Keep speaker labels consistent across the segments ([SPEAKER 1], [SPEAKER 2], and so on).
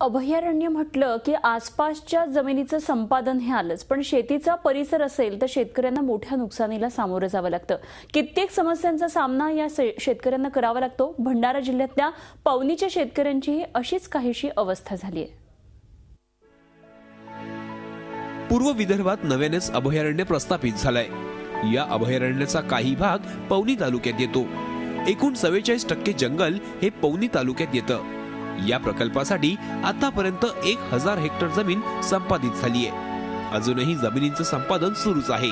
[SPEAKER 1] अभयारण्य म्हटलं की आसपासच्या जमिनीचं संपादन हे आलंच. पण शेतीचा परिसर असेल तर शेतकऱ्यांना मोठ्या नुकसानीला सामोरं जावं लागतं. कित्येक समस्यांचा सामना या शेतकऱ्यांना करावा लागतो. भंडारा जिल्ह्यातल्या पवनीच्या शेतकऱ्यांचीही अशीच काहीशी अवस्था झाली आहे
[SPEAKER 2] पूर्व विदर्भात नव्यानेच अभयारण्य प्रस्थापित झालंय. या अभयारण्याचा काही भाग पवनी तालुक्यात येतो. एकूण चव्वेचाळीस टक्के जंगल हे पवनी तालुक्यात येतं. या प्रकल्पासाठी आतापर्यंत एक हजार हेक्टर जमीन संपादित झाली आहे. अजूनही जमिनींचं संपादन सुरूच आहे.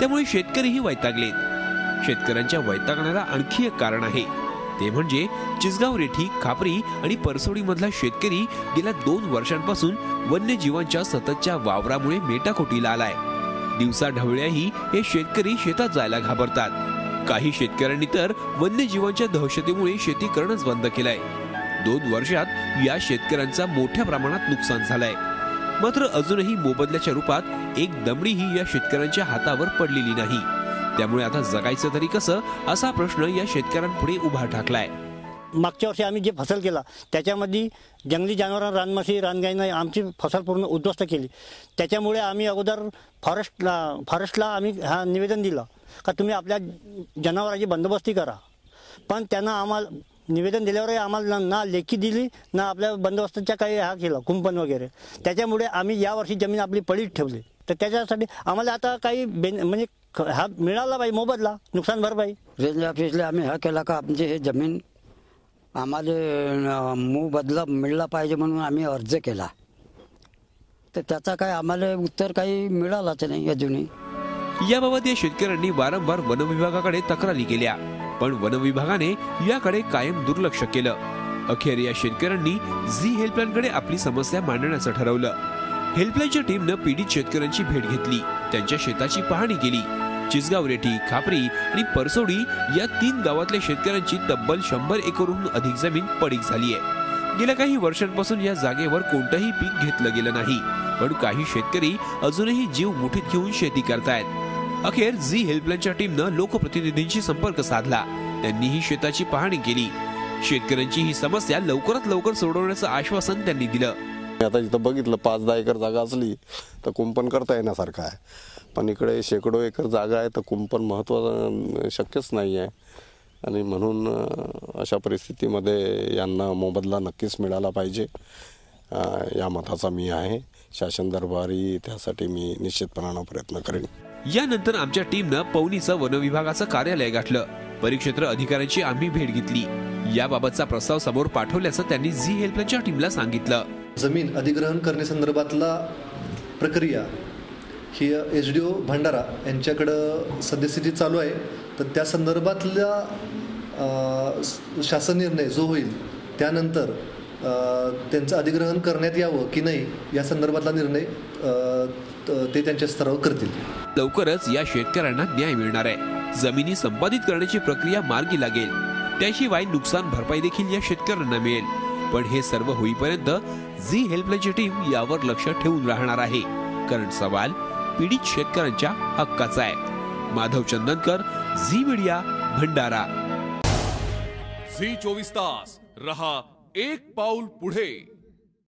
[SPEAKER 2] त्यामुळे शेतकरीही वैतागलेत. शेतकऱ्यांच्या वैतागण्याला आणखी एक कारण आहे. ते म्हणजे चिसगाव रेठी खापरी आणि परसोडी मधला शेतकरी गेल्या दोन वर्षांपासून वन्यजीवांच्या सततच्या वावरामुळे मेटाखोटीला आलाय. दिवसा ढवळ्याही हे शेतकरी शेतात जायला घाबरतात. काही शेतकऱ्यांनी तर वन्यजीवांच्या दहशतीमुळे शेती करणंच बंद केलंय. दोन वर्षात या शेतकऱ्यांचा मोठ्या प्रमाणात नुकसान झालंय. मात्र अजूनही मोबदल्याच्या रूपात एक दमडीही या शेतकऱ्यांच्या हातावर पडलेली नाही. त्यामुळे आता जगायचं तरी कसं असा प्रश्न या शेतकऱ्यांपुढे उभा ठाकलाय.
[SPEAKER 3] मागच्या वर्षी आम्ही जे फसल केला त्याच्यामध्ये जंगली जनावर रानमाशी रानगाईनं आमची फसल पूर्ण उद्ध्वस्त केली. त्याच्यामुळे आम्ही अगोदर फॉरेस्टला फॉरेस्टला आम्ही हा निवेदन दिलं का तुम्ही आपल्या जनावरांची बंदोबस्ती करा. पण त्यांना आम्हाला निवेदन दिल्यावरही आम्हाला ना- ना लेखी दिली ना आपल्या बंदोबस्ताच्या काही हा केलं कुंपण वगैरे. त्याच्यामुळे आम्ही यावर्षी जमीन आपली पडीत ठेवली. तर त्याच्यासाठी आम्हाला आता काही बेन म्हणजे ख- हा मिळाला पाहिजे मोबदला नुकसान भरपाई
[SPEAKER 4] रेंज ऑफिसला आम्ही हा केला का आमची हे जमीन आम्हाला मोबदला मिळला पाहिजे म्हणून आम्ही अर्ज केला. तर त्याचा काय आम्हाला उत्तर काही मिळालाच नाही अजूनही.
[SPEAKER 2] याबाबत या शेतकऱ्यांनी वारंवार वन विभागाकडे तक्रारी केल्या. पण वन विभागाने याकडे कायम दुर्लक्ष केलं. अखेर या शेतकऱ्यांनी झी हेल्पलाईनकडे आपली समस्या मांडण्याचं ठरवलं. हेल्पलाईनच्या टीमनं पीडित शेतकऱ्यांची भेट घेतली. त्यांच्या शेताची पाहणी केली. चिसगाव रेठी खापरी आणि परसोडी या तीन गावातल्या शेतकऱ्यांची तब्बल शंभर एकरहून अधिक जमीन पडीक झाली आहे गेल्या काही वर्षांपासून या जागेवर कोणतंही पीक घेतलं गेलं नाही. पण काही शेतकरी अजूनही जीव मुठीत घेऊन शेती करतायत. अखेर झी हेल्पलाईनच्या टीमनं लोकप्रतिनिधींशी संपर्क साधला. त्यांनीही शेताची पाहणी केली. शेतकऱ्यांची ही समस्या लवकरात लवकर सोडवण्याचं आश्वासन त्यांनी दिलं.
[SPEAKER 5] आता जिथं बघितलं पाच दहा एकर जागा असली तर कुंपण करता येण्यासारखं आहे. पण इकडे शेकडो एकर जागा आहे तर कुंपण महत्त्वाचं शक्यच नाही आहे आणि म्हणून अशा परिस्थितीमध्ये यांना मोबदला नक्कीच मिळाला पाहिजे. या मताचा मी आहे. शासन दरबारी त्यासाठी मी निश्चितपणानं प्रयत्न करेन.
[SPEAKER 2] यानंतर आमच्या टीमनं पवनीचं वनविभागाचं कार्यालय गाठलं. परिक्षेत्र अधिकाऱ्यांची आम्ही भेट घेतली. याबाबतचा प्रस्ताव समोर पाठवल्याचं त्यांनी झी हेल्पलाईनच्या टीमला सांगितलं.
[SPEAKER 6] जमीन अधिग्रहण करण्यासंदर्भातला प्रक्रिया ही एच डी ओ भंडारा यांच्याकडं सद्यस्थिती चालू आहे. तर त्या संदर्भातला शासन निर्णय जो होईल त्यानंतर त्यांचं अधिग्रहण करण्यात यावं की नाही या संदर्भातला निर्णय ते त्यांच्या स्तरावर करतील.
[SPEAKER 2] लवकरच या शेतकऱ्यांना न्याय मिळणार आहे. जमिनी संपादित करण्याची प्रक्रिया मार्गी लागेल. त्याशिवाय नुकसान भरपाई देखील या शेतकऱ्यांना मिळेल. पण हे सर्व होईपर्यंत झी हेल्पलाईनची टीम यावर लक्ष ठेवून राहणार आहे. कारण सवाल पीडित शेतकऱ्यांच्या हक्काचा आहे. Madhav Chandankar Zee media Bhandara.
[SPEAKER 7] Zee चोवीस तास. रहा एक पाऊल पुढे.